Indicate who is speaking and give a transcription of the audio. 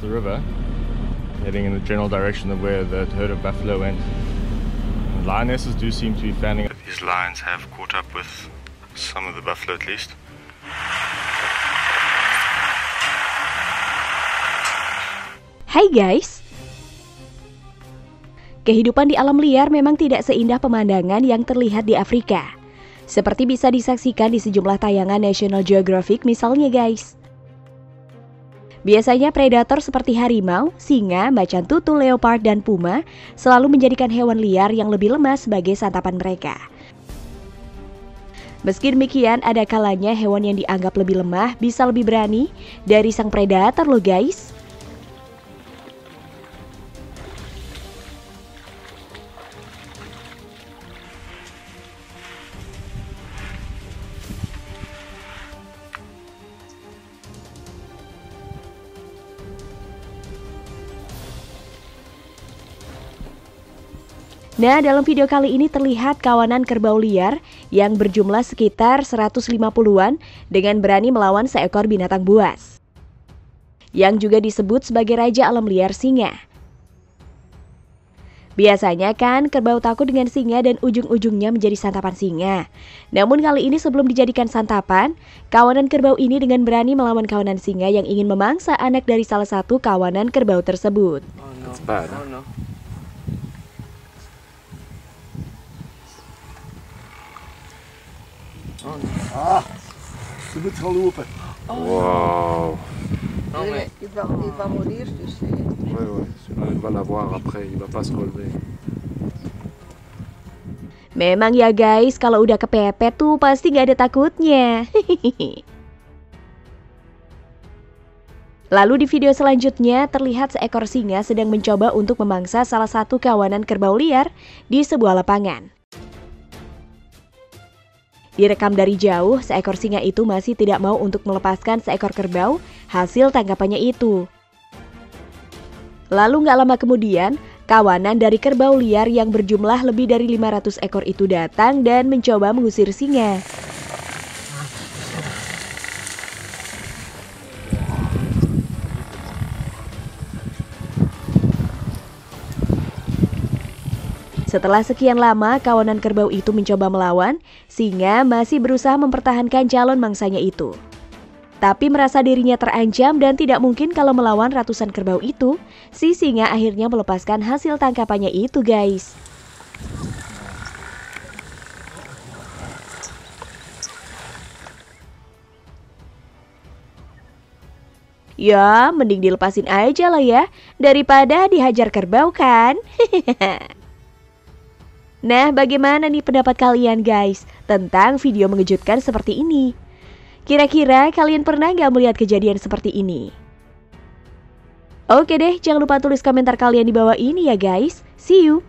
Speaker 1: the river, heading in the general direction of where the herd of buffalo went. And lionesses do seem to be fanning. These lions have caught up with some of the buffalo at least.
Speaker 2: Hai guys, kehidupan di alam liar memang tidak seindah pemandangan yang terlihat di Afrika. Seperti bisa disaksikan di sejumlah tayangan National Geographic misalnya guys. Biasanya predator seperti harimau, singa, macan tutul, leopard, dan puma selalu menjadikan hewan liar yang lebih lemah sebagai santapan mereka. Meski demikian, ada kalanya hewan yang dianggap lebih lemah bisa lebih berani dari sang predator loh guys. Nah, dalam video kali ini terlihat kawanan kerbau liar yang berjumlah sekitar 150-an dengan berani melawan seekor binatang buas. Yang juga disebut sebagai raja alam liar singa. Biasanya kan kerbau takut dengan singa dan ujung-ujungnya menjadi santapan singa. Namun kali ini sebelum dijadikan santapan, kawanan kerbau ini dengan berani melawan kawanan singa yang ingin memangsa anak dari salah satu kawanan kerbau tersebut.
Speaker 3: Oh, no. bad. Oh, no.
Speaker 4: Ah, je moet gaan lopen.
Speaker 3: Wow.
Speaker 5: Non, mais... il, va, il va mourir, tu sais.
Speaker 3: Ouais. Celui-là, il va l'avoir après. Il va pas se relever.
Speaker 2: Memang ya guys, kalau udah kepepet tuh pasti nggak ada takutnya. Lalu di video selanjutnya terlihat seekor singa sedang mencoba untuk memangsa salah satu kawanan kerbau liar di sebuah lapangan. Direkam dari jauh, seekor singa itu masih tidak mau untuk melepaskan seekor kerbau hasil tangkapannya itu. Lalu nggak lama kemudian, kawanan dari kerbau liar yang berjumlah lebih dari 500 ekor itu datang dan mencoba mengusir singa. Setelah sekian lama, kawanan kerbau itu mencoba melawan, singa masih berusaha mempertahankan calon mangsanya itu. Tapi merasa dirinya terancam dan tidak mungkin kalau melawan ratusan kerbau itu, si singa akhirnya melepaskan hasil tangkapannya itu guys. Ya, mending dilepasin aja lah ya, daripada dihajar kerbau kan? Nah, bagaimana nih pendapat kalian guys tentang video mengejutkan seperti ini? Kira-kira kalian pernah nggak melihat kejadian seperti ini? Oke deh, jangan lupa tulis komentar kalian di bawah ini ya guys. See you!